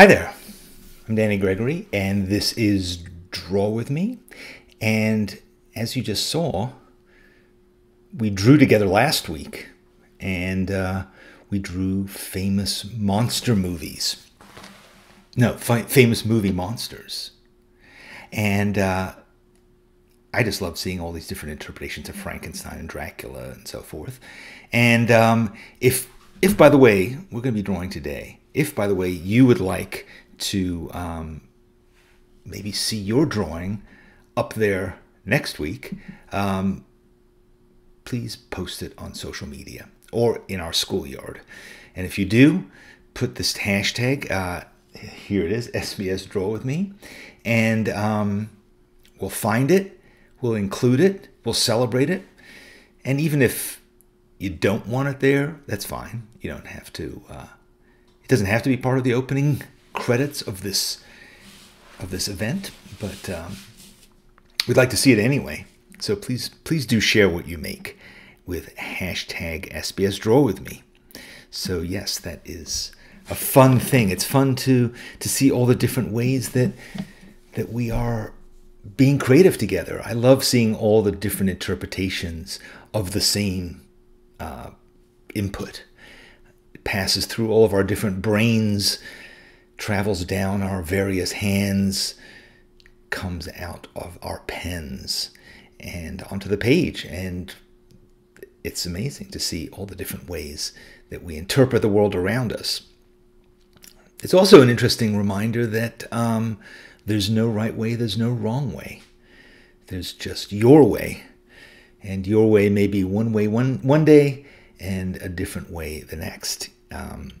Hi there. I'm Danny Gregory, and this is Draw With Me. And as you just saw, we drew together last week, and uh, we drew famous monster movies. No, famous movie monsters. And uh, I just love seeing all these different interpretations of Frankenstein and Dracula and so forth. And um, if, if by the way, we're going to be drawing today, if by the way you would like to um, maybe see your drawing up there next week, um, please post it on social media or in our schoolyard. And if you do, put this hashtag, uh, here it is, SBS Draw With Me, and um, we'll find it, we'll include it, we'll celebrate it. And even if you don't want it there, that's fine. You don't have to, uh, doesn't have to be part of the opening credits of this of this event, but um, we'd like to see it anyway. So please, please do share what you make with hashtag SBS Draw with me. So yes, that is a fun thing. It's fun to to see all the different ways that that we are being creative together. I love seeing all the different interpretations of the same uh, input. Passes through all of our different brains travels down our various hands, comes out of our pens and onto the page. And it's amazing to see all the different ways that we interpret the world around us. It's also an interesting reminder that um, there's no right way, there's no wrong way. There's just your way. And your way may be one way one, one day and a different way the next. Um,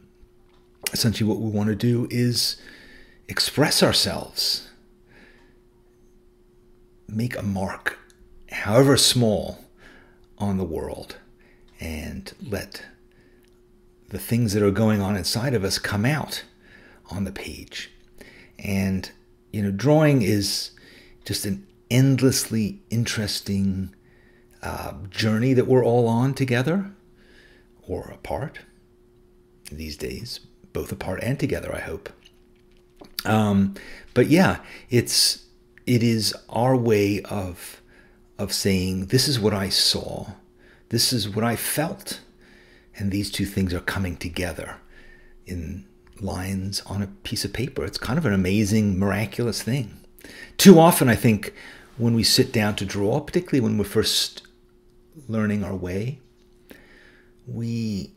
essentially what we want to do is express ourselves, make a mark, however small, on the world, and let the things that are going on inside of us come out on the page. And, you know, drawing is just an endlessly interesting uh, journey that we're all on together or apart these days both apart and together, I hope. Um, but yeah, it's it is our way of of saying this is what I saw, this is what I felt, and these two things are coming together in lines on a piece of paper. It's kind of an amazing, miraculous thing. Too often, I think, when we sit down to draw, particularly when we're first learning our way, we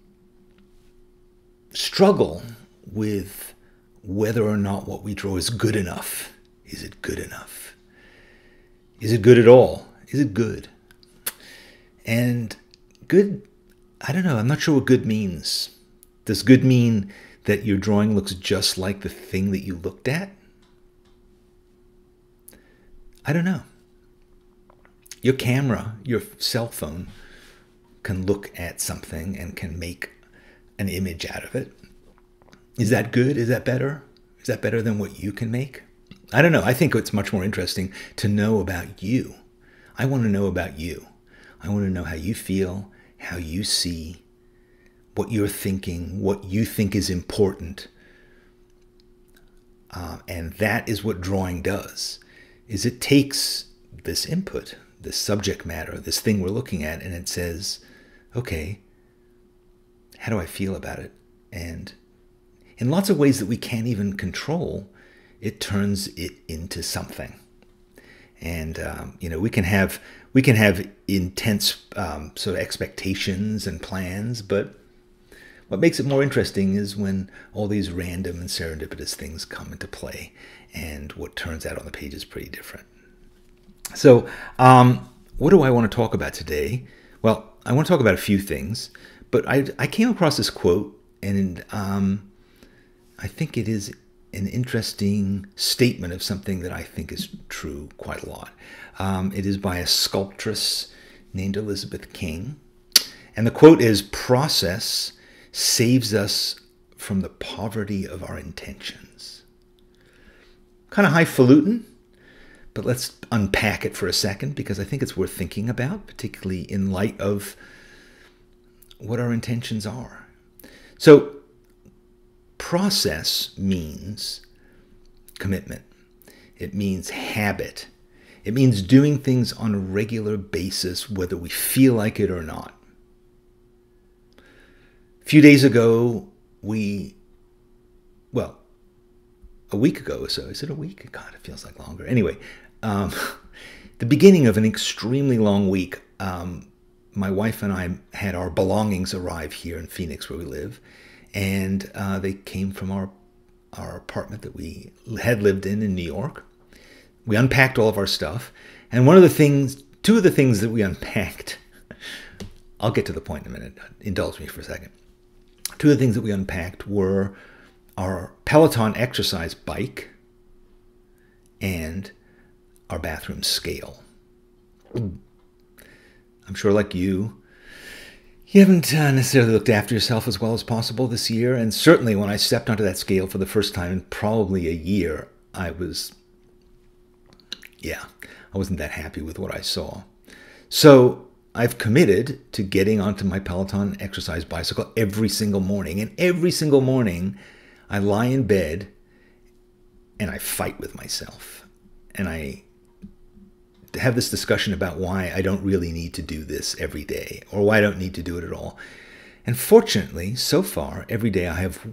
struggle with whether or not what we draw is good enough. Is it good enough? Is it good at all? Is it good? And good, I don't know, I'm not sure what good means. Does good mean that your drawing looks just like the thing that you looked at? I don't know. Your camera, your cell phone, can look at something and can make an image out of it. Is that good? Is that better? Is that better than what you can make? I don't know. I think it's much more interesting to know about you. I want to know about you. I want to know how you feel, how you see, what you're thinking, what you think is important. Uh, and that is what drawing does is it takes this input this subject matter this thing we're looking at and it says okay how do I feel about it? And in lots of ways that we can't even control, it turns it into something. And um, you know, we can have we can have intense um, sort of expectations and plans, but what makes it more interesting is when all these random and serendipitous things come into play, and what turns out on the page is pretty different. So, um, what do I want to talk about today? Well, I want to talk about a few things. But I, I came across this quote, and um, I think it is an interesting statement of something that I think is true quite a lot. Um, it is by a sculptress named Elizabeth King. And the quote is Process saves us from the poverty of our intentions. Kind of highfalutin, but let's unpack it for a second because I think it's worth thinking about, particularly in light of what our intentions are. So, process means commitment, it means habit, it means doing things on a regular basis, whether we feel like it or not. A few days ago, we, well, a week ago or so, is it a week? God, it feels like longer. Anyway, um, the beginning of an extremely long week, um, my wife and I had our belongings arrive here in Phoenix, where we live, and uh, they came from our our apartment that we had lived in in New York. We unpacked all of our stuff, and one of the things, two of the things that we unpacked, I'll get to the point in a minute. Indulge me for a second. Two of the things that we unpacked were our Peloton exercise bike and our bathroom scale. I'm sure, like you, you haven't uh, necessarily looked after yourself as well as possible this year. And certainly, when I stepped onto that scale for the first time in probably a year, I was, yeah, I wasn't that happy with what I saw. So I've committed to getting onto my Peloton exercise bicycle every single morning. And every single morning, I lie in bed and I fight with myself. And I have this discussion about why I don't really need to do this every day or why I don't need to do it at all. And fortunately, so far, every day I have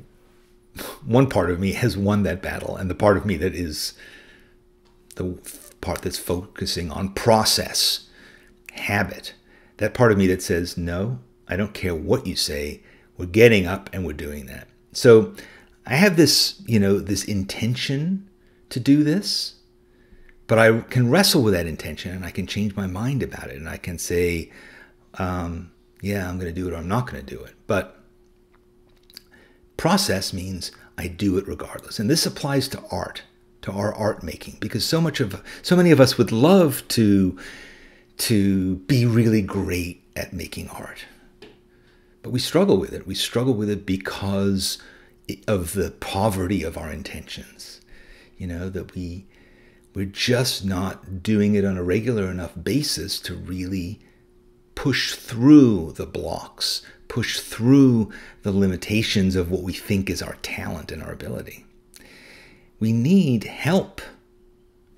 one part of me has won that battle, and the part of me that is the part that's focusing on process, habit, that part of me that says, no, I don't care what you say, we're getting up and we're doing that. So I have this, you know, this intention to do this but I can wrestle with that intention and I can change my mind about it and I can say, um, yeah, I'm going to do it or I'm not going to do it. But process means I do it regardless. And this applies to art, to our art making, because so much of so many of us would love to to be really great at making art. But we struggle with it. We struggle with it because of the poverty of our intentions. You know, that we we're just not doing it on a regular enough basis to really push through the blocks, push through the limitations of what we think is our talent and our ability. We need help,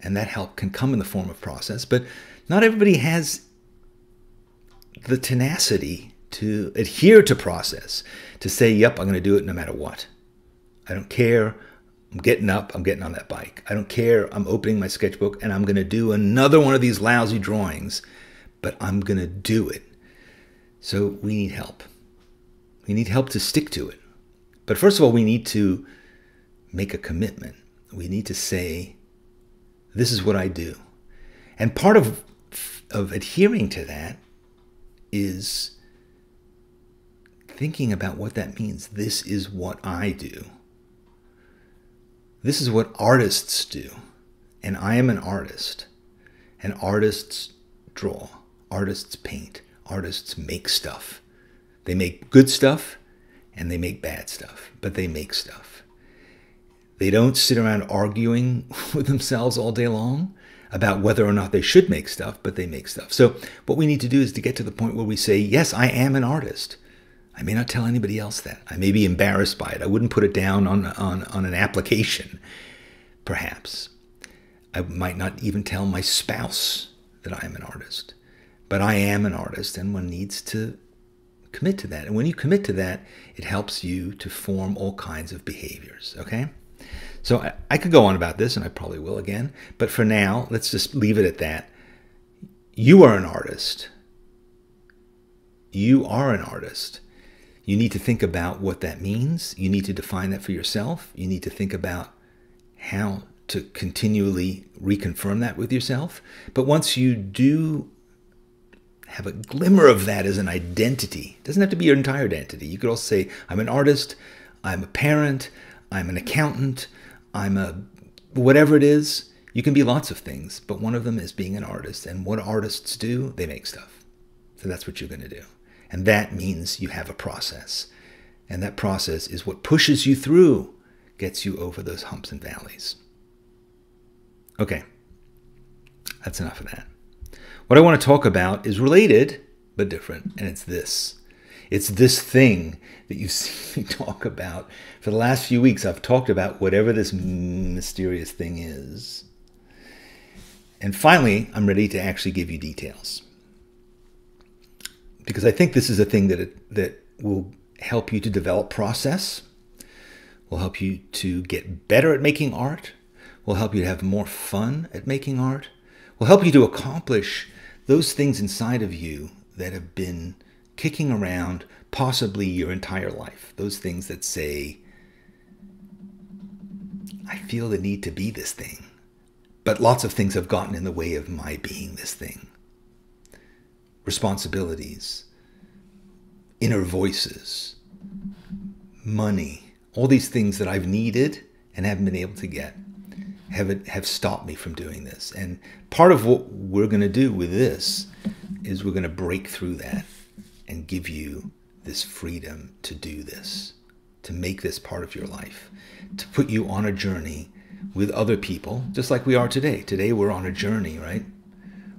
and that help can come in the form of process, but not everybody has the tenacity to adhere to process, to say, yep, I'm going to do it no matter what. I don't care I'm getting up, I'm getting on that bike. I don't care. I'm opening my sketchbook and I'm to do another one of these lousy drawings, but I'm to do it. So we need help. We need help to stick to it. But first of all, we need to make a commitment. We need to say, this is what I do. And part of, of adhering to that is thinking about what that means. This is what I do. This is what artists do. And I am an artist. And artists draw, artists paint, artists make stuff. They make good stuff and they make bad stuff, but they make stuff. They don't sit around arguing with themselves all day long about whether or not they should make stuff, but they make stuff. So, what we need to do is to get to the point where we say, Yes, I am an artist. I may not tell anybody else that. I may be embarrassed by it. I wouldn't put it down on, on, on an application, perhaps. I might not even tell my spouse that I am an artist. But I am an artist, and one needs to commit to that. And when you commit to that, it helps you to form all kinds of behaviors, okay? So I, I could go on about this, and I probably will again. But for now, let's just leave it at that. You are an artist. You are an artist. You need to think about what that means. You need to define that for yourself. You need to think about how to continually reconfirm that with yourself. But once you do have a glimmer of that as an identity, it doesn't have to be your entire identity. You could also say, I'm an artist, I'm a parent, I'm an accountant, I'm a whatever it is. You can be lots of things, but one of them is being an artist. And what artists do, they make stuff. So that's what you're going to do. And that means you have a process. And that process is what pushes you through, gets you over those humps and valleys. Okay, that's enough of that. What I want to talk about is related but different, and it's this It's this thing that you see me talk about. For the last few weeks, I've talked about whatever this mysterious thing is. And finally, I'm ready to actually give you details. Because I think this is a thing that, it, that will help you to develop process, will help you to get better at making art, will help you to have more fun at making art, will help you to accomplish those things inside of you that have been kicking around possibly your entire life. Those things that say, I feel the need to be this thing. But lots of things have gotten in the way of my being this thing. Responsibilities, inner voices, money, all these things that I've needed and haven't been able to get have, have stopped me from doing this. And part of what we're going to do with this is we're going to break through that and give you this freedom to do this, to make this part of your life, to put you on a journey with other people, just like we are today. Today we're on a journey, right?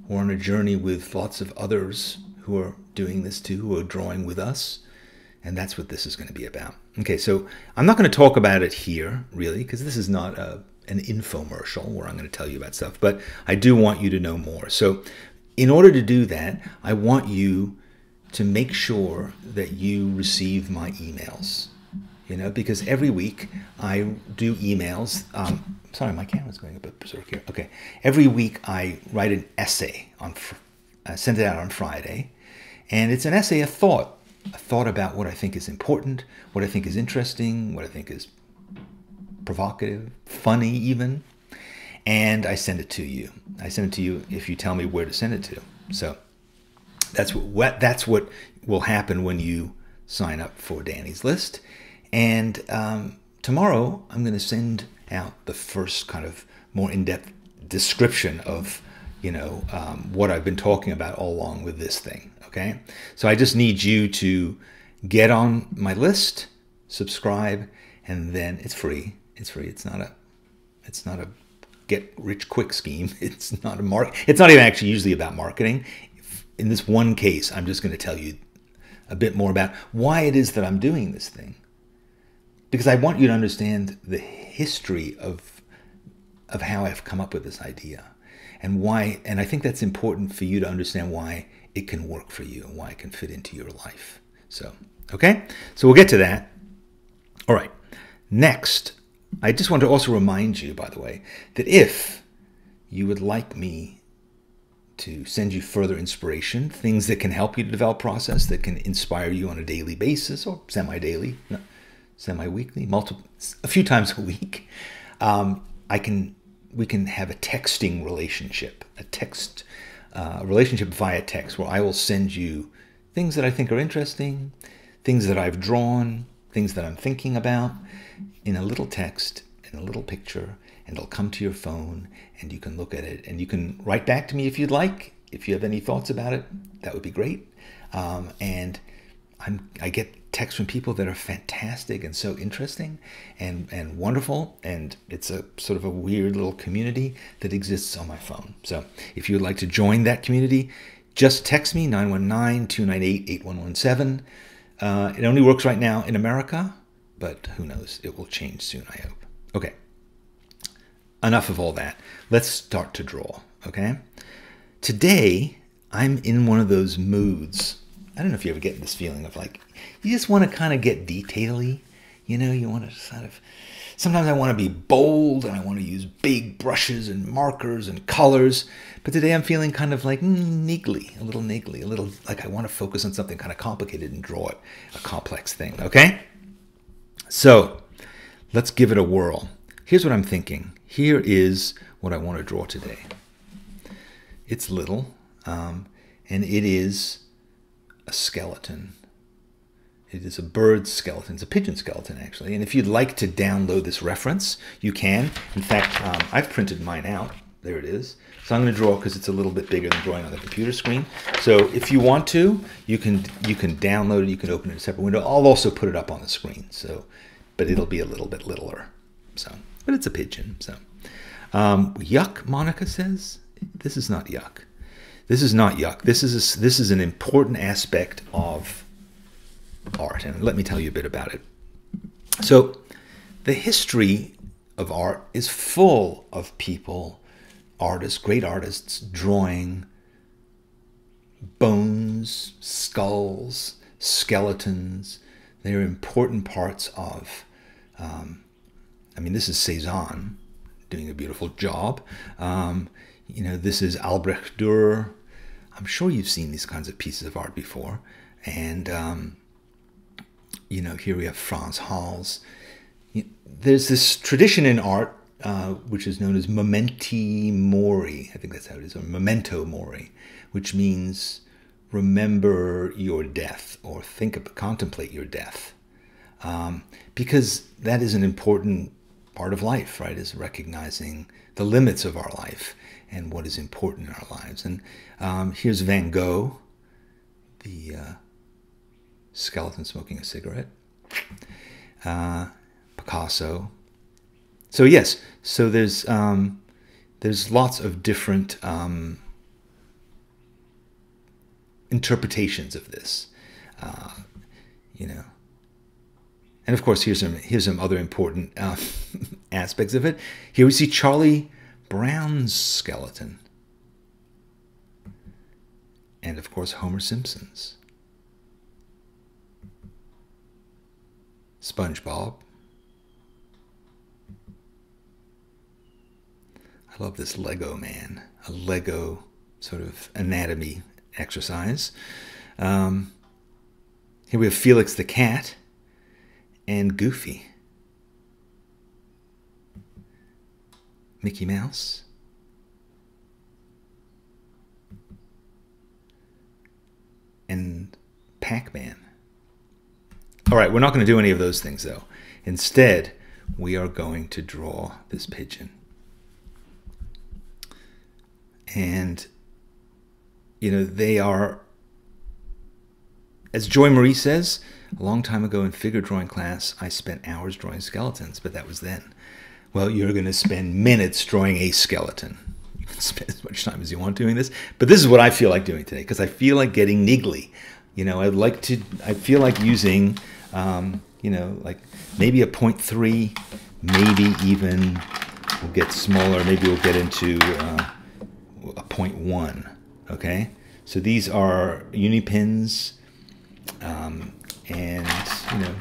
We're on a journey with lots of others who are doing this too, who are drawing with us. And that's what this is going to be about. Okay, so I'm not going to talk about it here, really, because this is not a, an infomercial where I'm going to tell you about stuff, but I do want you to know more. So, in order to do that, I want you to make sure that you receive my emails. You know, because every week I do emails. Um, sorry, my camera's going a bit berserk here. Okay, every week I write an essay on, I send it out on Friday, and it's an essay, a thought, a thought about what I think is important, what I think is interesting, what I think is provocative, funny, even, and I send it to you. I send it to you if you tell me where to send it to. So that's what that's what will happen when you sign up for Danny's list. And um, tomorrow I'm going to send out the first kind of more in-depth description of you know um, what I've been talking about all along with this thing. Okay, so I just need you to get on my list, subscribe, and then it's free. It's free. It's not a it's not a get rich quick scheme. It's not a mark. It's not even actually usually about marketing in this one case, I'm just going to tell you a bit more about why it is that I'm doing this thing. Because I want you to understand the history of, of how I've come up with this idea and why, and I think that's important for you to understand why it can work for you and why it can fit into your life. So, okay? So we'll get to that. All right. Next, I just want to also remind you, by the way, that if you would like me to send you further inspiration, things that can help you to develop process, that can inspire you on a daily basis or semi-daily, no, semi-weekly, multiple, a few times a week. Um, I can, we can have a texting relationship, a text uh, relationship via text, where I will send you things that I think are interesting, things that I've drawn, things that I'm thinking about, in a little text, in a little picture, and it'll come to your phone and you can look at it and you can write back to me if you'd like. If you have any thoughts about it, that would be great. Um, and I'm, I get texts from people that are fantastic and so interesting and, and wonderful. And it's a sort of a weird little community that exists on my phone. So if you would like to join that community, just text me 919 298 8117. Uh, it only works right now in America, but who knows? It will change soon, I hope. Okay enough of all that. Let's start to draw, okay? Today, I'm in one of those moods. I don't know if you ever get this feeling of like, you just want to kind of get detaily. You know, you want to sort of, sometimes I want to be bold and I want to use big brushes and markers and colors. But today I'm feeling kind of like mm, niggly, a little niggly, a little like I want to focus on something kind of complicated and draw it, a complex thing, okay? So let's give it a whirl. Here's what I'm thinking. Here is what I want to draw today. It's little, um, and it is a skeleton. It is a bird skeleton. It's a pigeon skeleton, actually. And if you'd like to download this reference, you can. In fact, um, I've printed mine out. There it is. So I'm going to draw because it's a little bit bigger than drawing on the computer screen. So if you want to, you can you can download it. You can open it in a separate window. I'll also put it up on the screen. So, but it'll be a little bit littler. So but it's a pigeon. So, um, yuck, Monica says. This is not yuck. This is not yuck. This is a, this is an important aspect of art, and let me tell you a bit about it. So, the history of art is full of people, artists, great artists, drawing bones, skulls, skeletons. They're important parts of. Um, I mean, this is Cezanne doing a beautiful job. Um, you know, this is Albrecht Dürer. I'm sure you've seen these kinds of pieces of art before. And, um, you know, here we have Frans Hals. There's this tradition in art uh, which is known as mementi mori. I think that's how it is, or memento mori, which means remember your death or think of, contemplate your death. Um, because that is an important part of life, right? Is recognizing the limits of our life and what is important in our lives. And um, here's Van Gogh, the uh, skeleton smoking a cigarette. Uh, Picasso. So yes, so there's um, there's lots of different um, interpretations of this, uh, you know. And of course, here's some here's some other important uh, aspects of it. Here we see Charlie Brown's skeleton, and of course Homer Simpson's, SpongeBob. I love this Lego man, a Lego sort of anatomy exercise. Um, here we have Felix the cat and Goofy. Mickey Mouse. And Pac Man. All right, we're not going to do any of those things though. Instead, we are going to draw this pigeon. And, you know, they are, as Joy Marie says, a long time ago in figure drawing class, I spent hours drawing skeletons, but that was then. Well, you're going to spend minutes drawing a skeleton. You can spend as much time as you want doing this, but this is what I feel like doing today because I feel like getting niggly. You know, I'd like to, I feel like using, um, you know, like maybe a 0.3, maybe even we'll get smaller, maybe we'll get into uh, a 0.1, okay? So these are uni pins, um, and you know,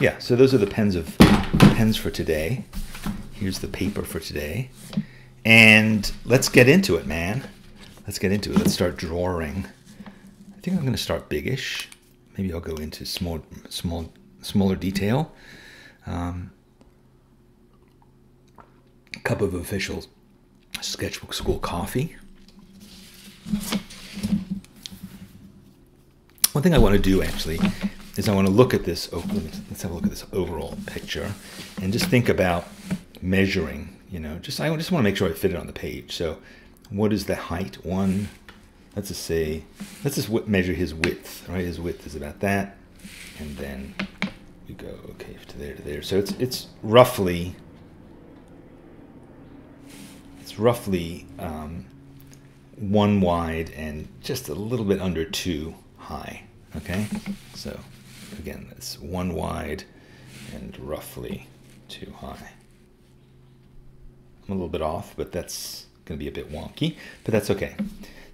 yeah. So those are the pens of pens for today. Here's the paper for today, and let's get into it, man. Let's get into it. Let's start drawing. I think I'm going to start biggish. Maybe I'll go into small, small, smaller detail. Um, cup of official Sketchbook Skool coffee. One thing I want to do actually is I want to look at this. Oh, let's have a look at this overall picture, and just think about measuring. You know, just I just want to make sure I fit it on the page. So, what is the height? One. Let's just say, let's just measure his width. Right, his width is about that, and then we go okay to there to there. So it's it's roughly it's roughly um, one wide and just a little bit under two high. Okay, so again, that's one wide and roughly two high. I'm a little bit off, but that's going to be a bit wonky, but that's okay.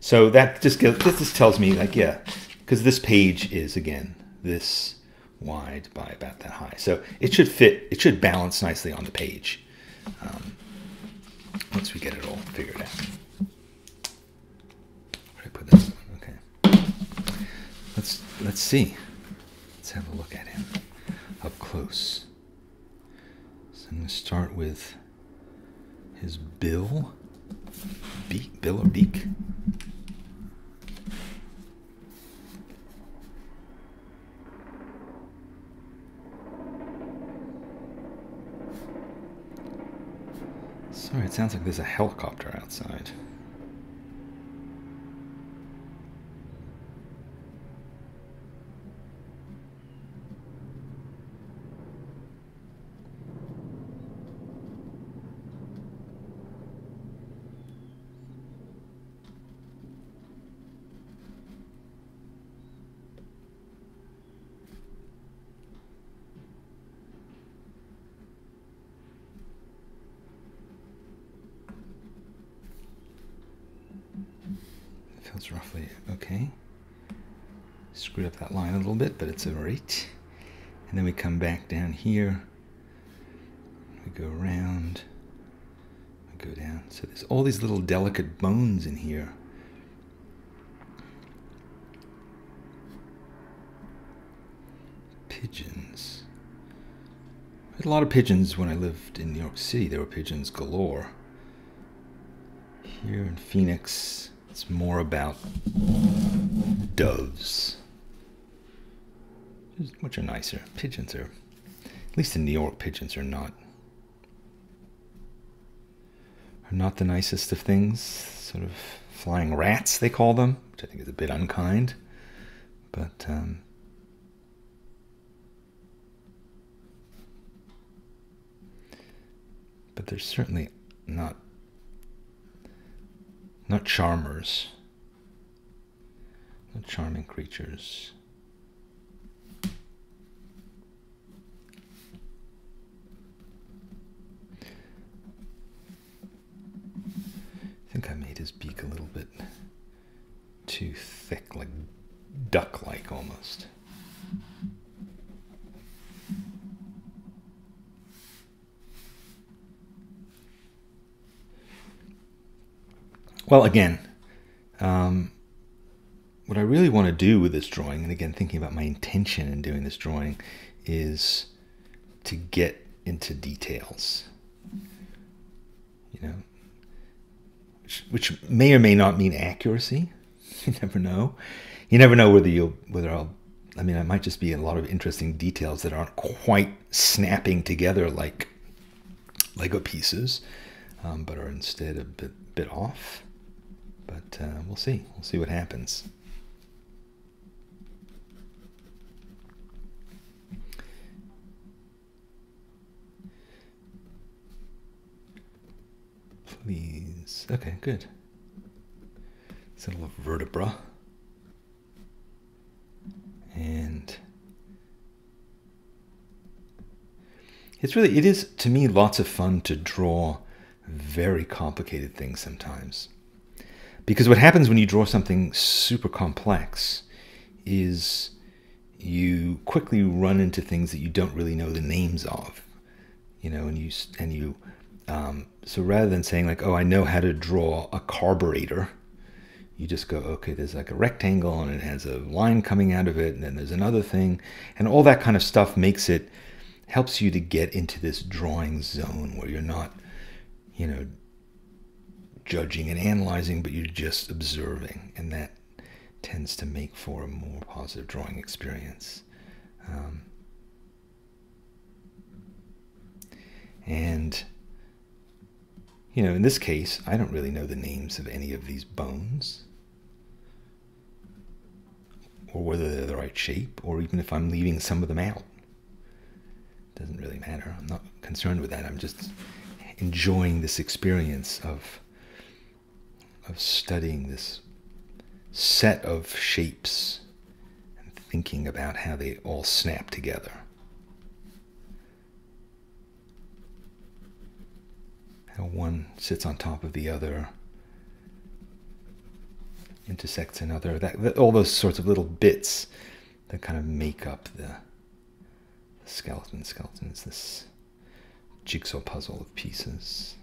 So that just this just tells me like, yeah, because this page is again, this wide by about that high. So it should fit, it should balance nicely on the page um, once we get it all figured out. Where did I put this? Okay. Let's let's see. Let's have a look at him up close. So I'm going to start with his bill, beak, bill or beak. Sorry, it sounds like there's a helicopter outside. Little bit, alright. And then we come back down here. We go around. We go down. So there's all these little delicate bones in here. Pigeons. I had a lot of pigeons when I lived in New York City. There were pigeons galore. Here in Phoenix, it's more about doves, which are nicer. Pigeons are, at least in New York, pigeons are not are not the nicest of things. Sort of flying rats, they call them, which I think is a bit unkind. But um, but they're certainly not not charmers, not charming creatures. I think I made his beak a little bit too thick, like duck like almost. Well, again, um, what I really want to do with this drawing, and again, thinking about my intention in doing this drawing, is to get into details. You know, which, which may or may not mean accuracy. You never know. You never know whether you'll whether I'll. I mean, I might just be a lot of interesting details that aren't quite snapping together like Lego pieces, um, but are instead a bit bit off. But uh, we'll see. We'll see what happens. Please. Okay, good. It's a little vertebra. And it's really, it is to me lots of fun to draw very complicated things sometimes. Because what happens when you draw something super complex is you quickly run into things that you don't really know the names of, you know, and you and you. Um, so rather than saying like, oh, I know how to draw a carburetor, you just go, okay, there's like a rectangle and it has a line coming out of it, and then there's another thing, and all that kind of stuff makes it helps you to get into this drawing zone where you're not, you know, judging and analyzing, but you're just observing, and that tends to make for a more positive drawing experience. Um, and you know, in this case, I don't really know the names of any of these bones, or whether they're the right shape, or even if I'm leaving some of them out. It Doesn't really matter. I'm not concerned with that. I'm just enjoying this experience of of studying this set of shapes and thinking about how they all snap together. How one sits on top of the other, intersects another, that, that all those sorts of little bits that kind of make up the, the skeleton. Skeleton is this jigsaw puzzle of pieces.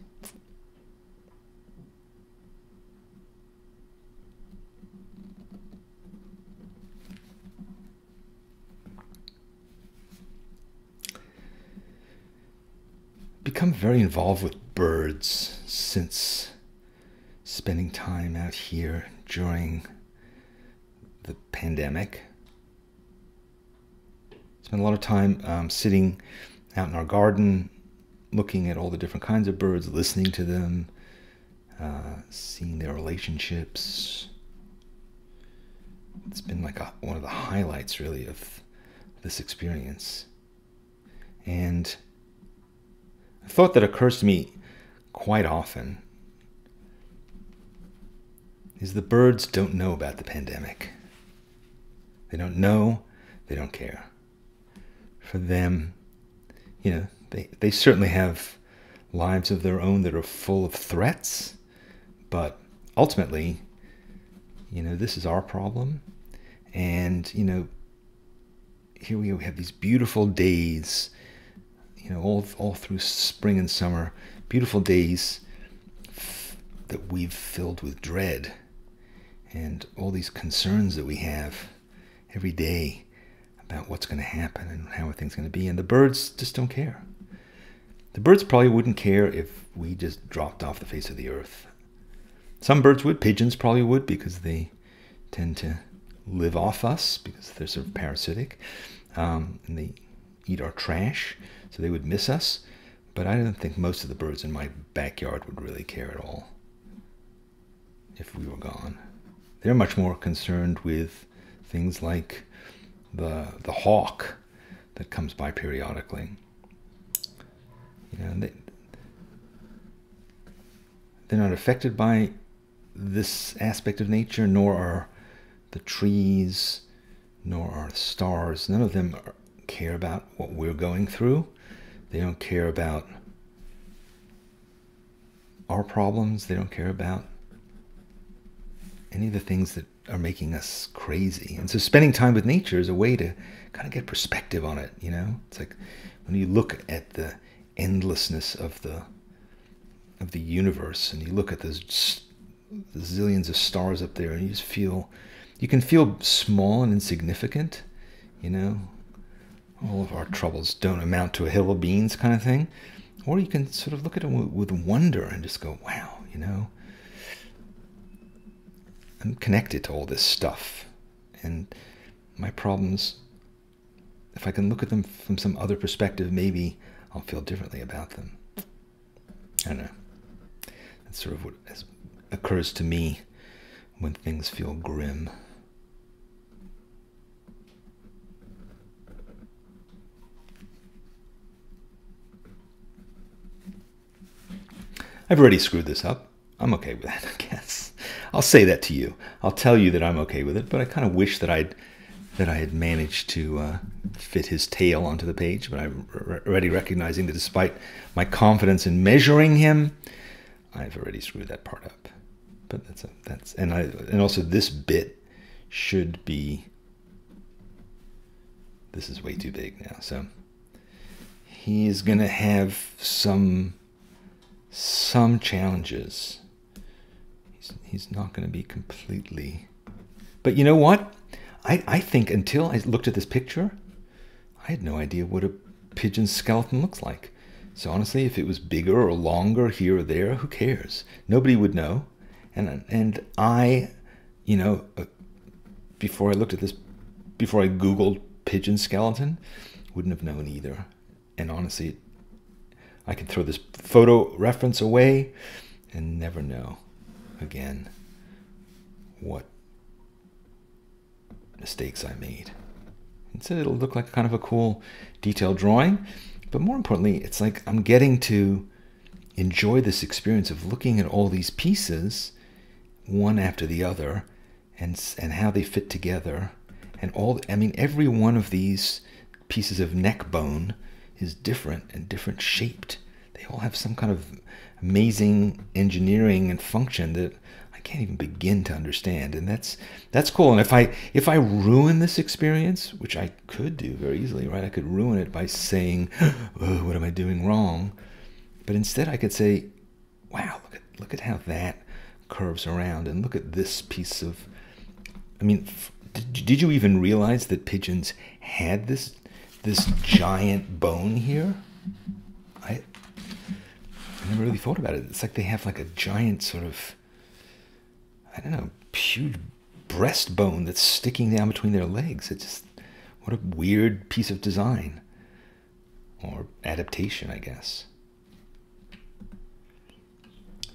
become very involved with birds since spending time out here during the pandemic. Spent a lot of time um, sitting out in our garden, looking at all the different kinds of birds, listening to them, uh, seeing their relationships. It's been like a, one of the highlights, really, of this experience. And a thought that occurs to me quite often is the birds don't know about the pandemic. They don't know, they don't care. For them, you know, they, they certainly have lives of their own that are full of threats, but ultimately, You know, this is our problem. And, you know, here we have these beautiful days, you know, all, all through spring and summer, beautiful days that we've filled with dread and all these concerns that we have every day about what's going to happen and how are things going to be. And the birds just don't care. The birds probably wouldn't care if we just dropped off the face of the earth. Some birds would, pigeons probably would, because they tend to live off us because they're sort of parasitic. Um, and they eat our trash, so they would miss us. But I don't think most of the birds in my backyard would really care at all if we were gone. They're much more concerned with things like the the hawk that comes by periodically. You know, they, they're not affected by this aspect of nature, nor are the trees, nor are the stars. None of them care about what we're going through. They don't care about our problems. They don't care about any of the things that are making us crazy. And so spending time with nature is a way to kind of get perspective on it, you know? It's like when you look at the endlessness of the of the universe and you look at those zillions of stars up there and you just feel you can feel small and insignificant, you know? All of our troubles don't amount to a hill of beans kind of thing. Or you can sort of look at it with wonder and just go, wow, you know? I'm connected to all this stuff. And my problems, if I can look at them from some other perspective, maybe I'll feel differently about them. I don't know. That's sort of what occurs to me when things feel grim. I've already screwed this up. I'm okay with that, I guess. I'll say that to you. I'll tell you that I'm okay with it, but I kind of wish that I'd that I had managed to uh, fit his tail onto the page. But I'm already recognizing that despite my confidence in measuring him, I've already screwed that part up. But that's a, that's and I and also this bit should be. This is way too big now, so he's gonna have some some challenges he's he's not going to be completely. But you know what? I, I think until I looked at this picture, I had no idea what a pigeon skeleton looks like. So honestly, if it was bigger or longer here or there, who cares? Nobody would know. And and I, you know, uh, before I looked at this, before I Googled pigeon skeleton, wouldn't have known either. And honestly, I could throw this photo reference away and never know again what mistakes I made. Instead, it'll look like kind of a cool detailed drawing, but more importantly, it's like I'm getting to enjoy this experience of looking at all these pieces one after the other and and how they fit together and all I mean every one of these pieces of neck bone is different and different shaped they all have some kind of amazing engineering and function that I can't even begin to understand. And that's that's cool. And if I if I ruin this experience, which I could do very easily, right? I could ruin it by saying, oh, "What am I doing wrong?" But instead, I could say, "Wow, look at look at how that curves around, and look at this piece of." I mean, did, did you even realize that pigeons had this this giant bone here? I I never really thought about it. It's like they have like a giant sort of, I don't know, huge breastbone that's sticking down between their legs. It's just, what a weird piece of design. Or adaptation, I guess.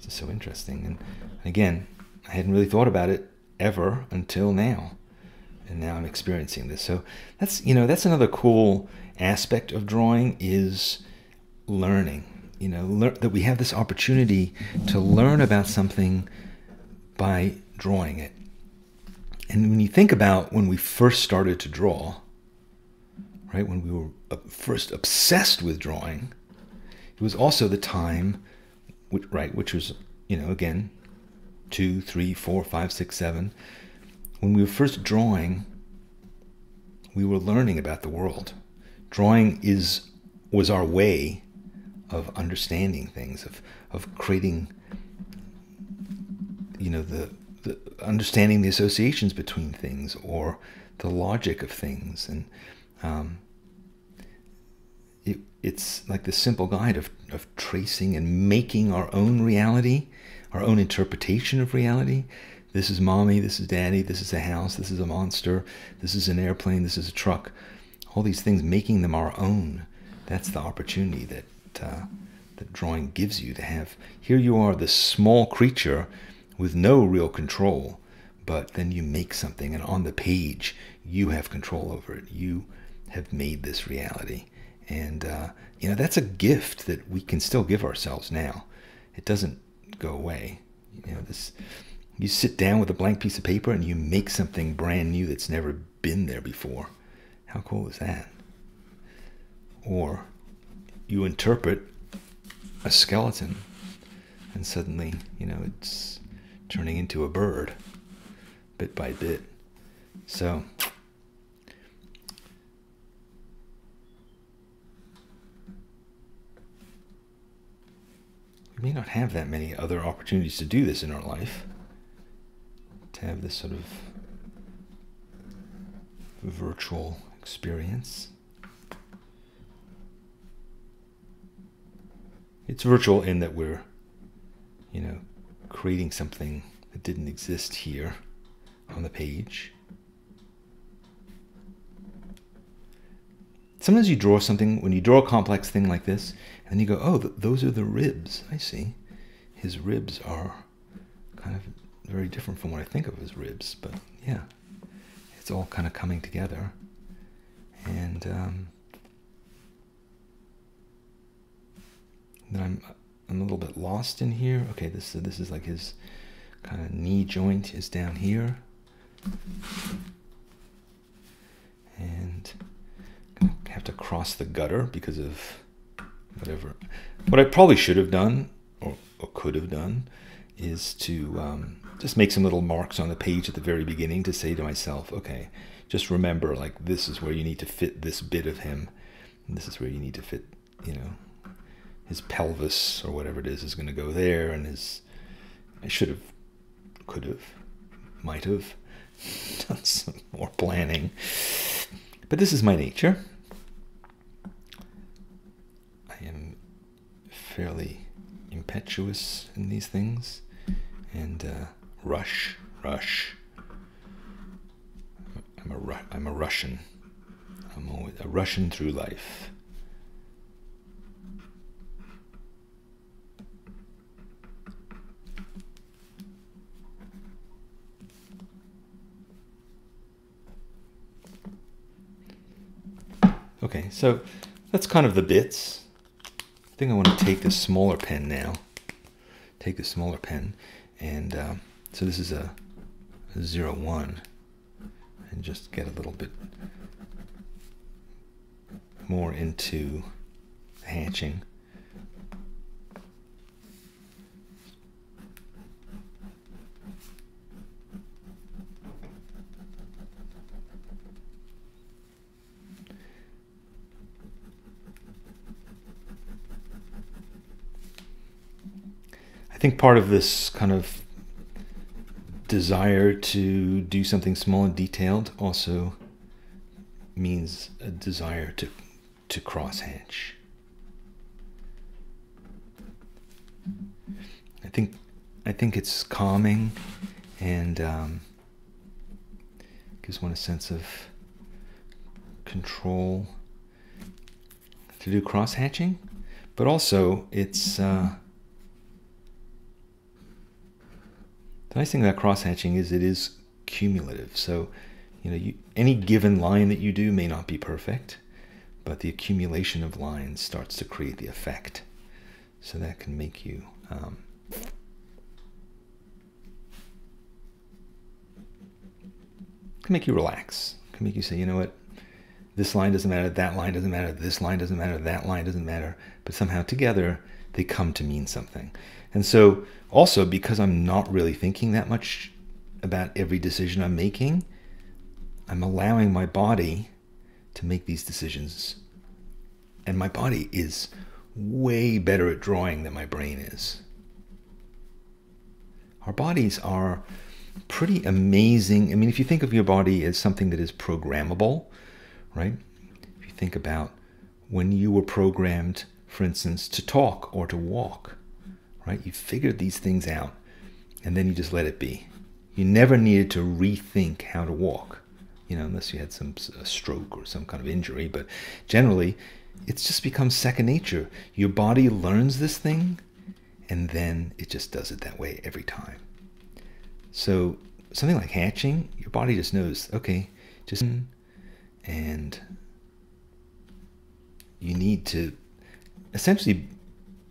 It's so interesting. And again, I hadn't really thought about it ever until now. And now I'm experiencing this. So that's, you know, that's another cool aspect of drawing is learning you know, that we have this opportunity to learn about something by drawing it. And when you think about when we first started to draw, right, when we were uh, first obsessed with drawing, it was also the time, which, right, which was, you know, again, two, three, four, five, six, seven, when we were first drawing, we were learning about the world. Drawing is was our way of understanding things, of of creating you know the, the understanding the associations between things or the logic of things and um, it, it's like the simple guide of, of tracing and making our own reality our own interpretation of reality this is mommy this is daddy this is a house this is a monster this is an airplane this is a truck all these things making them our own that's the opportunity that uh, that drawing gives you to have here you are this small creature with no real control, but then you make something, and on the page, you have control over it. You have made this reality. And, uh, you know, that's a gift that we can still give ourselves now. It doesn't go away. You know, this, you sit down with a blank piece of paper and you make something brand new that's never been there before. How cool is that? Or you interpret a skeleton and suddenly, you know, it's turning into a bird bit by bit. So, we may not have that many other opportunities to do this in our life, to have this sort of virtual experience. It's virtual in that we're, you know, creating something that didn't exist here on the page. Sometimes you draw something, when you draw a complex thing like this, and you go, oh, th those are the ribs. I see. His ribs are kind of very different from what I think of as ribs, but yeah, it's all kind of coming together. And um, then I'm I'm a little bit lost in here. Okay, this this is like his kind of knee joint is down here. And I have to cross the gutter because of whatever. What I probably should have done, or, or could have done, is to um, just make some little marks on the page at the very beginning to say to myself, okay, just remember, like, this is where you need to fit this bit of him. And this is where you need to fit, you know, his pelvis or whatever it is is going to go there, and his I should have, could have, might have done some more planning. But this is my nature. I am fairly impetuous in these things and uh, rush, rush. I'm a, I'm a Russian. I'm always a Russian through life. Okay, so that's kind of the bits. I think I want to take this smaller pen now. Take the smaller pen, and um, so this is a, a zero one, and just get a little bit more into the hatching. I think part of this kind of desire to do something small and detailed also means a desire to to cross hatch. I think I think it's calming and um, gives one a sense of control to do cross hatching, but also it's uh, The nice thing about cross-hatching is it is cumulative. So, you know, you, any given line that you do may not be perfect, but the accumulation of lines starts to create the effect. So that can make you um, can make you relax. Can make you say, you know what, this line doesn't matter, that line doesn't matter, this line doesn't matter, that line doesn't matter, but somehow together they come to mean something. And so also because I'm not really thinking that much about every decision I'm making, I'm allowing my body to make these decisions. And my body is way better at drawing than my brain is. Our bodies are pretty amazing. I mean, if you think of your body as something that is programmable, right? If you think about when you were programmed, for instance, to talk or to walk, right? You figured these things out and then you just let it be. You never needed to rethink how to walk, you know, unless you had some stroke or some kind of injury. But generally, it's just become second nature. Your body learns this thing and then it just does it that way every time. So something like hatching, your body just knows, okay, just and you need to essentially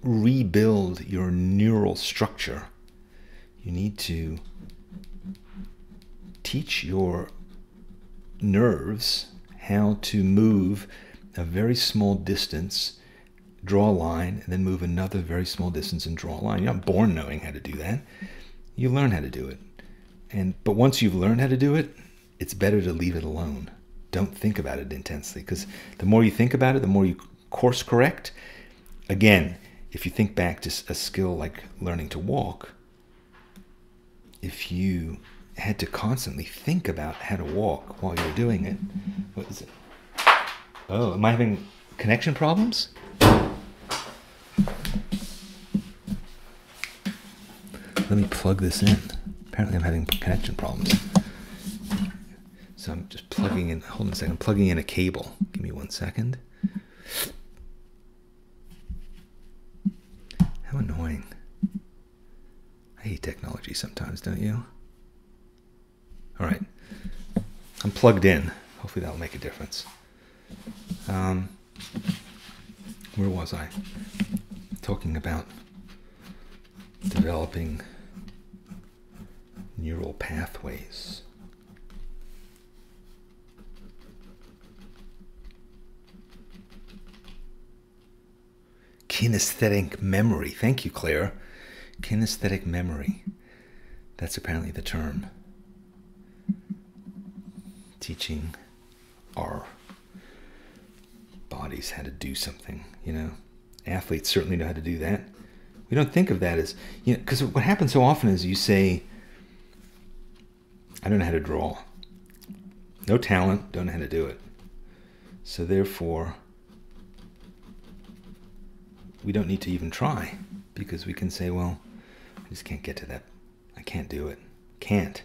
rebuild your neural structure. You need to teach your nerves how to move a very small distance, draw a line, and then move another very small distance and draw a line. You're not born knowing how to do that. You learn how to do it. And but once you've learned how to do it, it's better to leave it alone. Don't think about it intensely because the more you think about it, the more you course correct. Again, if you think back to a skill like learning to walk, if you had to constantly think about how to walk while you're doing it, what is it? Oh, am I having connection problems? Let me plug this in. Apparently I'm having connection problems. So I'm just plugging in, hold on a second, I'm plugging in a cable. Give me one second. How annoying. I hate technology sometimes, don't you? All right. I'm plugged in. Hopefully that'll make a difference. Um, where was I? Talking about developing neural pathways. Kinesthetic memory. Thank you, Claire. Kinesthetic memory. That's apparently the term. Teaching our bodies how to do something, you know. Athletes certainly know how to do that. We don't think of that as, you know, because what happens so often is you say, I don't know how to draw. No talent, don't know how to do it. So therefore, we don't need to even try because we can say, well, I just can't get to that. I can't do it. Can't.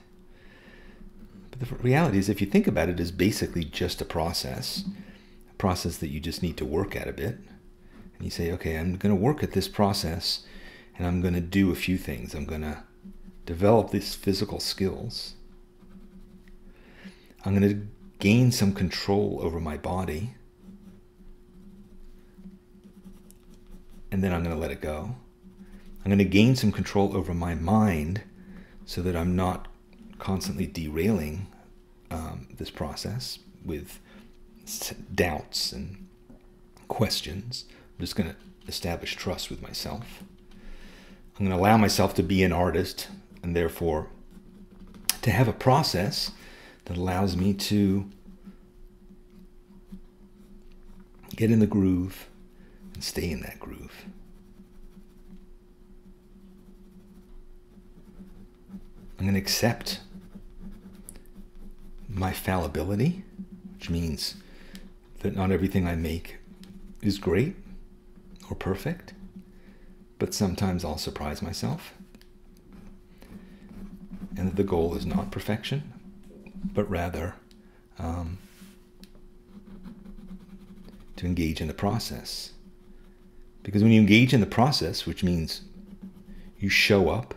But the reality is, if you think about it, is basically just a process, a process that you just need to work at a bit. And you say, okay, I'm going to work at this process and I'm going to do a few things. I'm going to develop these physical skills I'm going to gain some control over my body. And then I'm going to let it go. I'm going to gain some control over my mind so that I'm not constantly derailing um, this process with doubts and questions. I'm just going to establish trust with myself. I'm going to allow myself to be an artist and therefore to have a process that allows me to get in the groove and stay in that groove. I'm going to accept my fallibility, which means that not everything I make is great or perfect, but sometimes I'll surprise myself. And that the goal is not perfection, but rather um, to engage in the process. Because when you engage in the process, which means you show up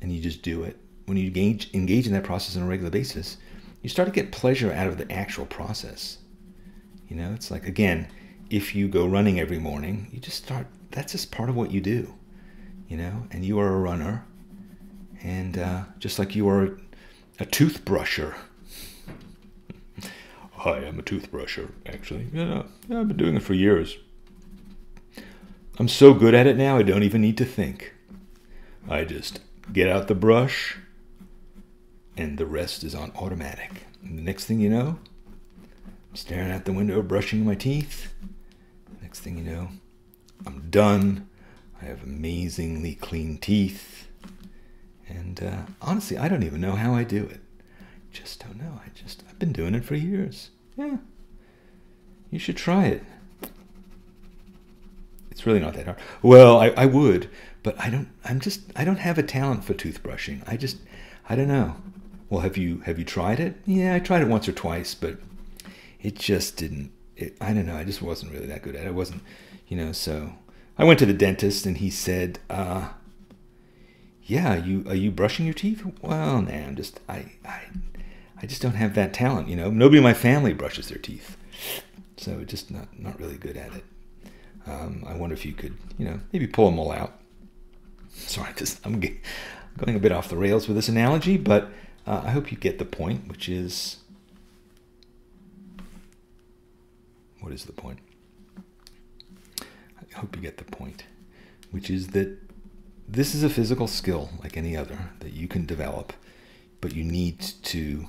and you just do it, when you engage, engage in that process on a regular basis, you start to get pleasure out of the actual process. You know, it's like, again, if you go running every morning, you just start, that's just part of what you do, you know, and you are a runner and uh, just like you are a toothbrusher. Hi, I'm a toothbrusher, actually. Yeah, yeah, I've been doing it for years. I'm so good at it now, I don't even need to think. I just get out the brush, and the rest is on automatic. And the next thing you know, I'm staring out the window, brushing my teeth. Next thing you know, I'm done. I have amazingly clean teeth. And uh, honestly, I don't even know how I do it. Just don't know. I just, I've been doing it for years. Yeah. You should try it. It's really not that hard. Well, I, I would, but I don't, I'm just, I don't have a talent for toothbrushing. I just, I don't know. Well, have you, have you tried it? Yeah, I tried it once or twice, but it just didn't, it, I don't know. I just wasn't really that good at it. I wasn't, you know, so I went to the dentist and he said, uh, yeah, you, are you brushing your teeth? Well, nah, I'm just, I, I, I just don't have that talent, you know. Nobody in my family brushes their teeth, so just not not really good at it. Um, I wonder if you could, you know, maybe pull them all out. Sorry, I'm going a bit off the rails with this analogy, but uh, I hope you get the point, which is what is the point? I hope you get the point, which is that this is a physical skill like any other that you can develop, but you need to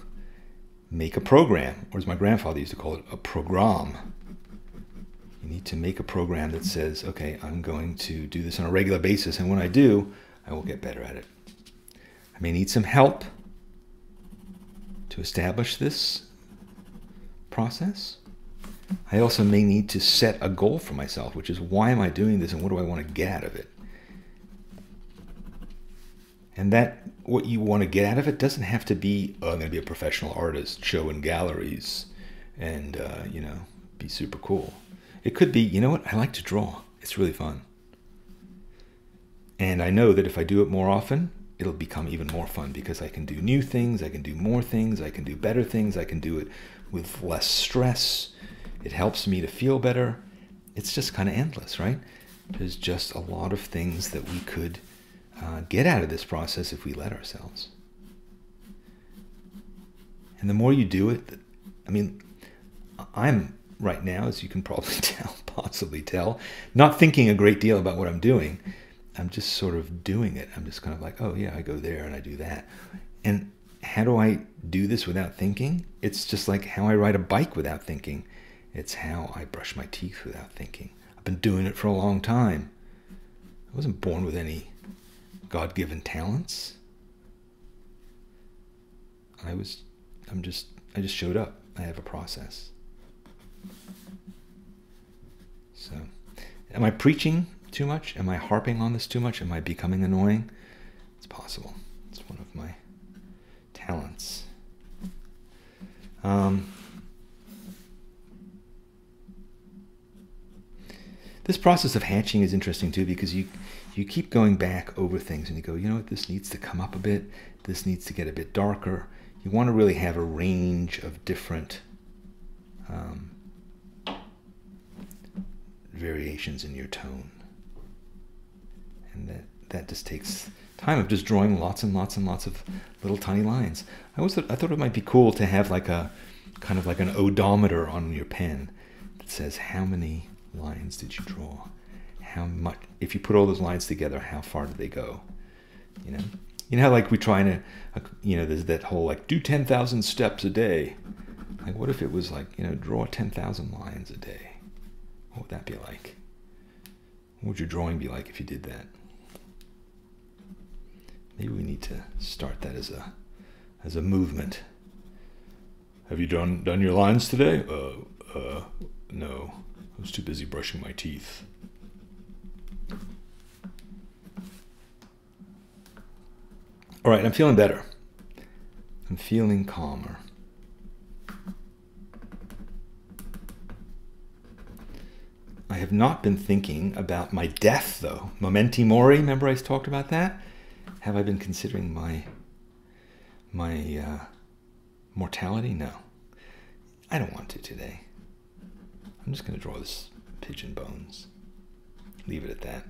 make a program, or as my grandfather used to call it, a program. You need to make a program that says, okay, I'm going to do this on a regular basis, and when I do, I will get better at it. I may need some help to establish this process. I also may need to set a goal for myself, which is why am I doing this and what do I want to get out of it? And that what you want to get out of it doesn't have to be oh, I'm going to be a professional artist, show in galleries, and uh, you know be super cool. It could be you know what I like to draw. It's really fun, and I know that if I do it more often, it'll become even more fun because I can do new things, I can do more things, I can do better things, I can do it with less stress. It helps me to feel better. It's just kind of endless, right? There's just a lot of things that we could uh, get out of this process if we let ourselves. And the more you do it, I mean, I'm right now, as you can probably tell, possibly tell, not thinking a great deal about what I'm doing. I'm just sort of doing it. I'm just kind of like, oh, yeah, I go there and I do that. And how do I do this without thinking? It's just like how I ride a bike without thinking. It's how I brush my teeth without thinking. I've been doing it for a long time. I wasn't born with any God given talents. I was, I'm just, I just showed up. I have a process. So, am I preaching too much? Am I harping on this too much? Am I becoming annoying? It's possible. It's one of my talents. Um, this process of hatching is interesting too because you you keep going back over things and you go, you know what, this needs to come up a bit, this needs to get a bit darker. You want to really have a range of different um, variations in your tone. And that, that just takes time of just drawing lots and lots and lots of little tiny lines. I always thought, I thought it might be cool to have like a kind of like an odometer on your pen that says how many lines did you draw how much if you put all those lines together how far do they go? You know? You know how like we trying to you know there's that whole like do 10,000 steps a day. Like what if it was like you know draw 10,000 lines a day? What would that be like? What would your drawing be like if you did that? Maybe we need to start that as a as a movement. Have you done done your lines today? Uh uh no. I was too busy brushing my teeth All right, I'm feeling better. I'm feeling calmer. I have not been thinking about my death, though. Memento mori, remember I talked about that? Have I been considering my my uh, mortality? No. I don't want to today. I'm just going to draw this pigeon bones. Leave it at that.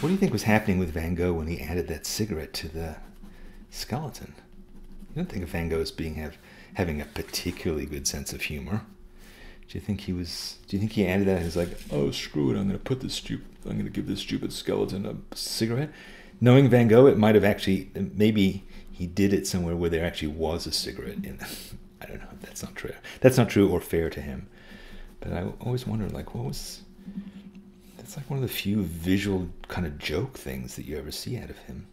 What do you think was happening with Van Gogh when he added that cigarette to the skeleton? You don't think of Van Gogh as being have having a particularly good sense of humor. Do you think he was? Do you think he added that? He's like, oh screw it, I'm going to put this stupid, I'm going to give this stupid skeleton a cigarette. Knowing Van Gogh, it might have actually maybe he did it somewhere where there actually was a cigarette in. I don't know. That's not true. That's not true or fair to him. But I always wondered, like, what was? That's like one of the few visual kind of joke things that you ever see out of him.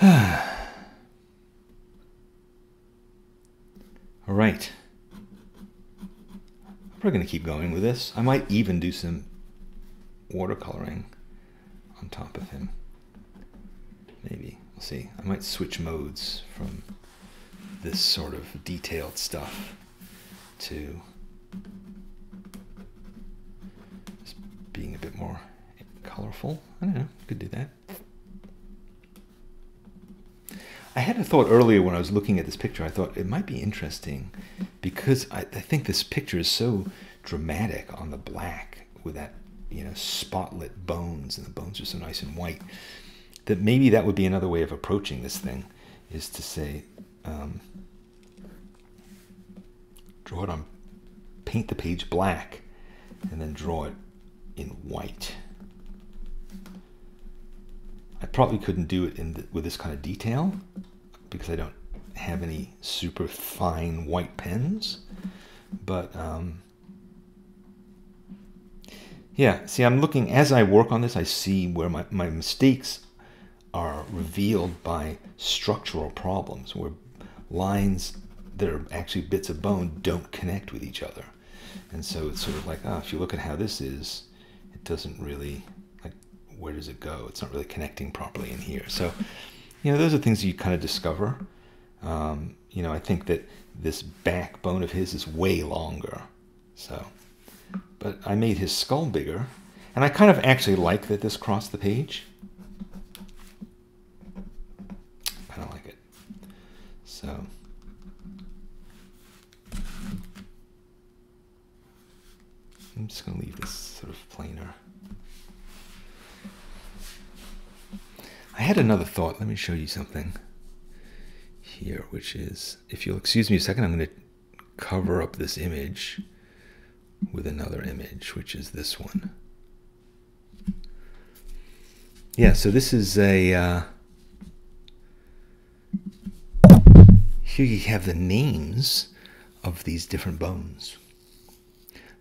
All right. I'm probably going to keep going with this. I might even do some watercoloring on top of him. Maybe. We'll see. I might switch modes from this sort of detailed stuff to just being a bit more colorful. I don't know. Could do that. I had a thought earlier when I was looking at this picture. I thought it might be interesting because I, I think this picture is so dramatic on the black with that you know spotlit bones, and the bones are so nice and white. That maybe that would be another way of approaching this thing, is to say, um, draw it on, paint the page black, and then draw it in white. I probably couldn't do it in the, with this kind of detail because I don't have any super fine white pens. But um, yeah, see, I'm looking as I work on this, I see where my, my mistakes are revealed by structural problems, where lines that are actually bits of bone don't connect with each other. And so it's sort of like, oh, if you look at how this is, it doesn't really where does it go? It's not really connecting properly in here. So, you know, those are things you kind of discover. Um, you know, I think that this backbone of his is way longer. So, but I made his skull bigger. And I kind of actually like that this crossed the page. I of like it. So, I'm just going to leave this sort of plainer. I had another thought. Let me show you something here, which is, if you'll excuse me a second, I'm going to cover up this image with another image, which is this one. Yeah, so this is a. Uh, here you have the names of these different bones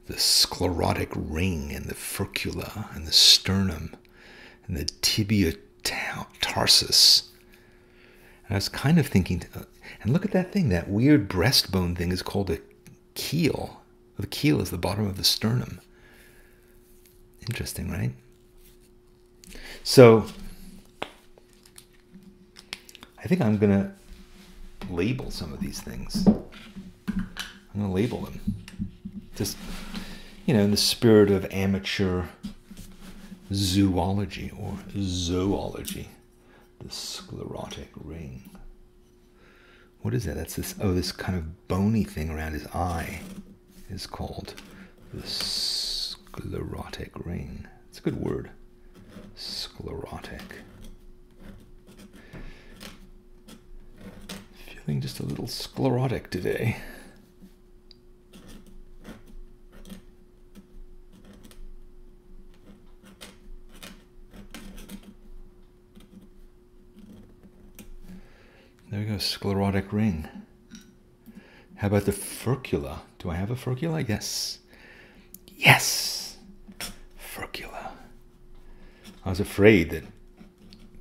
the sclerotic ring, and the furcula, and the sternum, and the tibia tarsus. And I was kind of thinking, uh, and look at that thing, that weird breastbone thing is called a keel. The keel is the bottom of the sternum. Interesting, right? So, I think I'm going to label some of these things. I'm going to label them. Just, you know, in the spirit of amateur zoology or zoology, the sclerotic ring. What is that? That's this, oh, this kind of bony thing around his eye is called the sclerotic ring. It's a good word. Sclerotic. Feeling just a little sclerotic today. There we go, sclerotic ring. How about the furcula? Do I have a furcula? Yes. Yes! Furcula. I was afraid that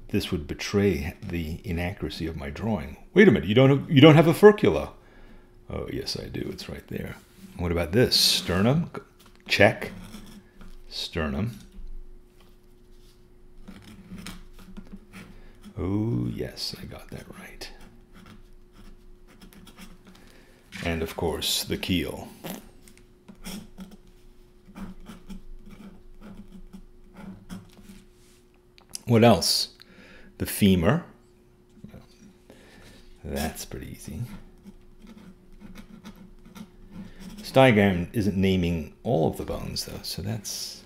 this would betray the inaccuracy of my drawing. Wait a minute, you don't have, you don't have a furcula. Oh, yes, I do. It's right there. What about this? Sternum? Check. Sternum. Oh, yes, I got that right. And of course the keel. What else? The femur. That's pretty easy. This diagram isn't naming all of the bones, though, so that's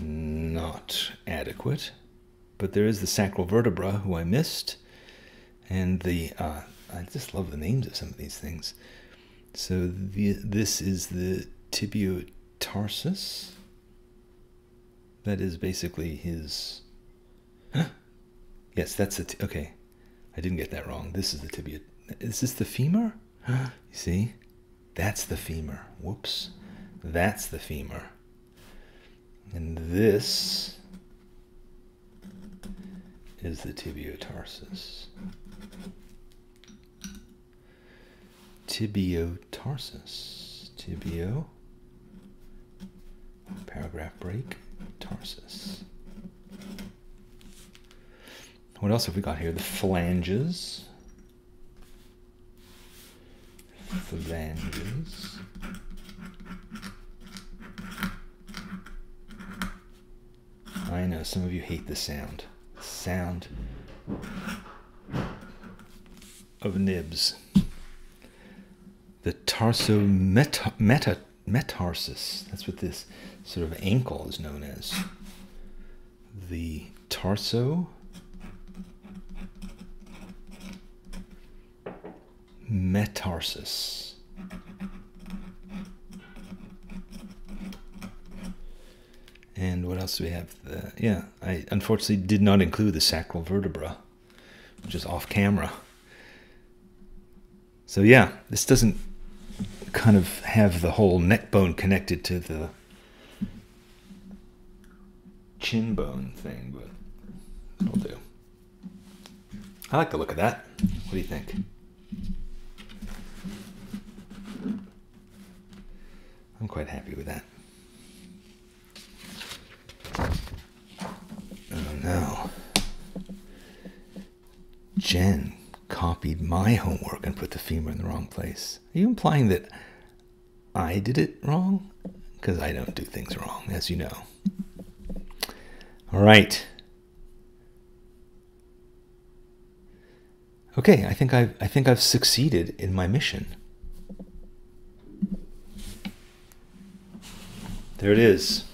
not adequate. But there is the sacral vertebra, who I missed, and the, uh, I just love the names of some of these things. So the, this is the tibiotarsus. That is basically his. Yes, that's it. Okay, I didn't get that wrong. This is the tibia. Is this the femur? you see, that's the femur. Whoops, that's the femur. And this is the tibiotarsus. Tibiotarsus. Tibio. Paragraph break. Tarsus. What else have we got here? The phalanges. Phalanges. I know some of you hate the sound. sound of nibs. The tarsometarsis. That's what this sort of ankle is known as. The tarso metarsis. And what else do we have? The, yeah, I unfortunately did not include the sacral vertebra, which is off camera. So yeah, this doesn't kind of have the whole neck bone connected to the chin bone thing, but it'll do. I like the look of that. What do you think? I'm quite happy with that. Oh no. Jen copied my homework and put the femur in the wrong place. Are you implying that I did it wrong? Because I don't do things wrong, as you know. All right. Okay, I think I've, I think I've succeeded in my mission. There it is.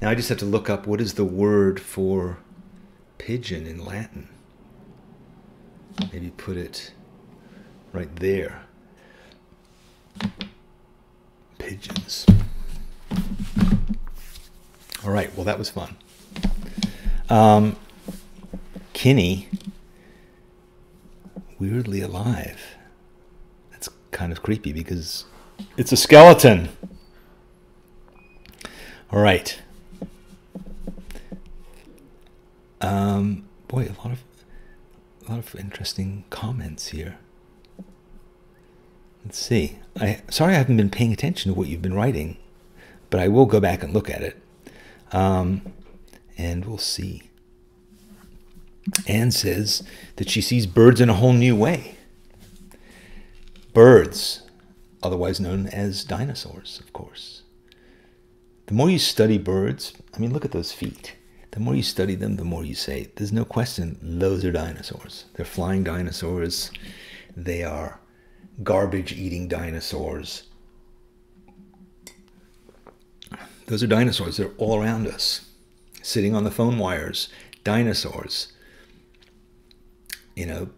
Now I just have to look up what is the word for pigeon in Latin. Maybe put it right there. Pigeons. All right, well, that was fun. Um, Kinney, weirdly alive. That's kind of creepy because it's a skeleton. All right. Um, boy, a lot of a lot of interesting comments here. Let's see. I sorry I haven't been paying attention to what you've been writing, but I will go back and look at it, um, and we'll see. Anne says that she sees birds in a whole new way. Birds, otherwise known as dinosaurs, of course. The more you study birds, I mean, look at those feet the more you study them, the more you say, there's no question, those are dinosaurs. They're flying dinosaurs. They are garbage eating dinosaurs. Those are dinosaurs. They're all around us, sitting on the phone wires. Dinosaurs. You know,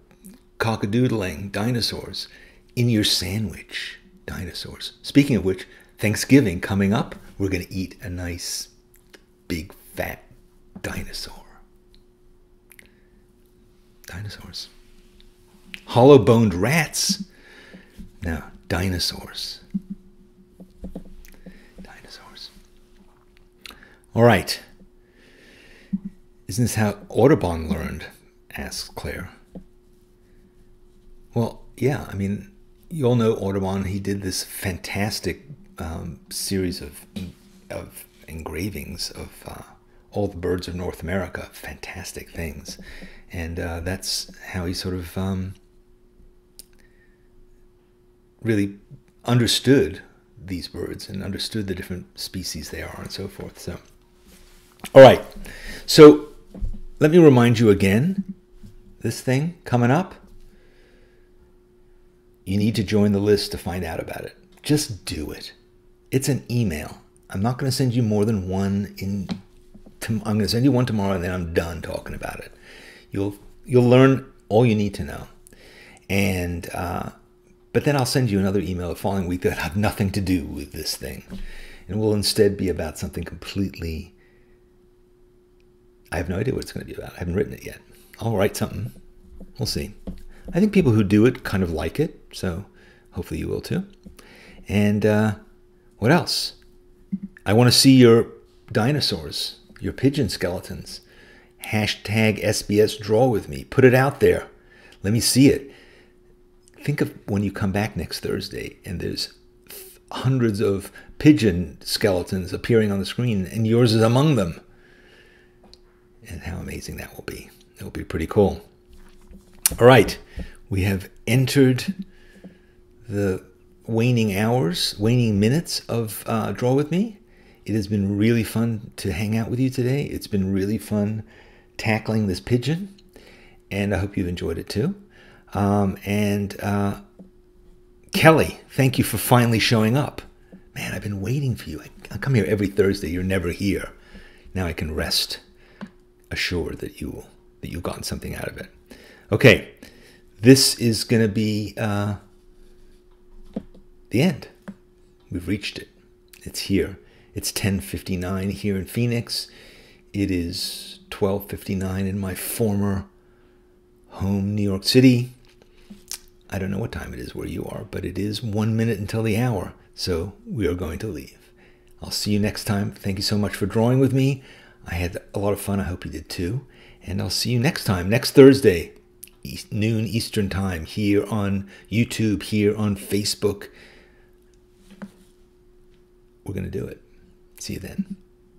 cockadoodling, dinosaurs. In your sandwich, dinosaurs. Speaking of which, Thanksgiving coming up, we're going to eat a nice, big, fat dinosaur. Dinosaurs. Hollow boned rats. Now, dinosaurs. Dinosaurs. All right. Isn't this how Audubon learned? asks Claire. Well, yeah, I mean, you all know Audubon. He did this fantastic um, series of, of engravings of uh, all the birds of North America. Fantastic things. And uh, that's how he sort of um, really understood these birds and understood the different species they are and so forth. So, all right. So, let me remind you again this thing coming up you need to join the list to find out about it. Just do it. It's an email. I'm not going to send you more than one in I'm going to send you one tomorrow and then I'm done talking about it. You'll you'll learn all you need to know. And uh, but then I'll send you another email the following week that have nothing to do with this thing. And will instead be about something completely I have no idea what it's going to be about. I haven't written it yet. I'll write something. We'll see. I think people who do it kind of like it, so hopefully you will too. And uh, what else? I want to see your dinosaurs, your pigeon skeletons. Hashtag SBS draw with me. Put it out there. Let me see it. Think of when you come back next Thursday and there's hundreds of pigeon skeletons appearing on the screen and yours is among them. And how amazing that will be. It will be pretty cool. All right, we have entered the waning hours, waning minutes of uh, Draw With Me. It has been really fun to hang out with you today. It's been really fun tackling this pigeon, and I hope you've enjoyed it too. Um, and uh, Kelly, thank you for finally showing up. Man, I've been waiting for you. I, I come here every Thursday. You're never here. Now I can rest assured that you that you've gotten something out of it. Okay, this is going to be uh, the end. We've reached it. It's here. It's 10:59 here in Phoenix. It is 12:59 in my former home, New York City. I don't know what time it is where you are, but it is one minute until the hour, so we are going to leave. I'll see you next time. Thank you so much for drawing with me. I had a lot of fun. I hope you did too. And I'll see you next time, next Thursday, noon Eastern Time, here on YouTube, here on Facebook. We're going to do it. See you then.